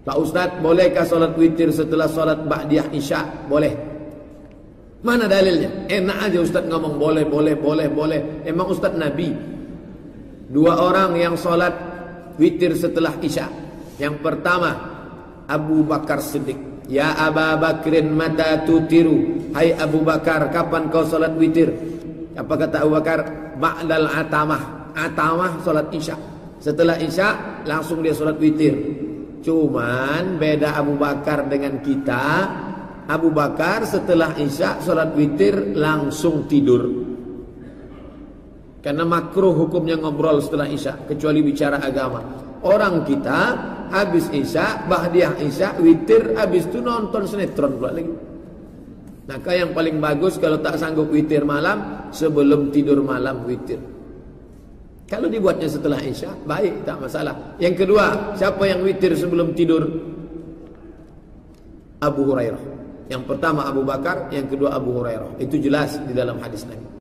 Pak Ustaz, bolehkah solat witir setelah solat Ba'diyah Isya? Boleh. Mana dalilnya? Enak aja Ustaz ngomong boleh, boleh, boleh, boleh. Emang Ustaz Nabi? Dua orang yang solat witir setelah Isya. Yang pertama, Abu Bakar Siddiq. Ya Aba Bakrin mata tutiru. Hai Abu Bakar, kapan kau solat witir? Apa kata Abu Bakar? Ba'dal atamah. Atamah solat Isya. Setelah Isya, langsung dia solat witir. Cuman beda Abu Bakar dengan kita. Abu Bakar setelah Isya solat witir langsung tidur. Karena makruh hukumnya ngobrol setelah Isya kecuali bicara agama. Orang kita habis Isya, bahdiah Isya, witir, habis itu nonton sinetron pula lagi. Maka yang paling bagus kalau tak sanggup witir malam sebelum tidur malam witir. Kalau dibuatnya setelah Isya, baik, tak masalah. Yang kedua, siapa yang witir sebelum tidur? Abu Hurairah. Yang pertama Abu Bakar, yang kedua Abu Hurairah. Itu jelas di dalam hadis Nabi.